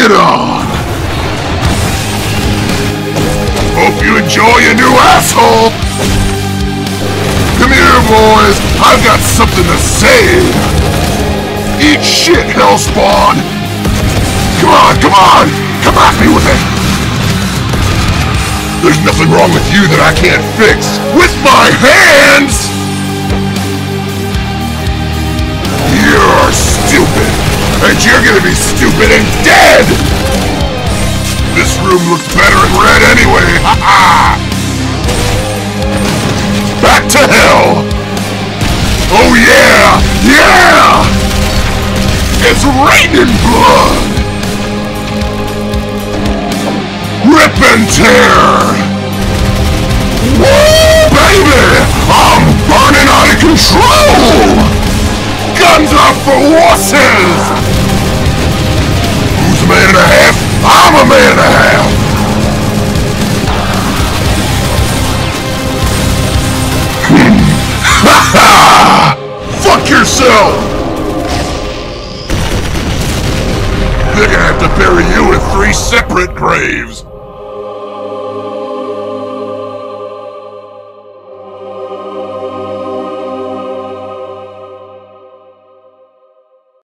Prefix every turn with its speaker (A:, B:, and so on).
A: it on! Hope you enjoy your new asshole! Come here, boys! I've got something to say! Eat shit, Hellspawn! Come on, come on! Come at me with it! There's nothing wrong with you that I can't fix with my hands! You're stupid! And you're gonna be stupid and dead! This room looks better in red anyway! Ha ha! Back to hell! Oh yeah! Yeah! It's raining blood! Rip and tear! Woo, baby! I'm burning out of control! Guns are for wusses! Man and a half? I'm a man and a half! Ha ha! Fuck yourself! They're gonna have to bury you in three separate graves!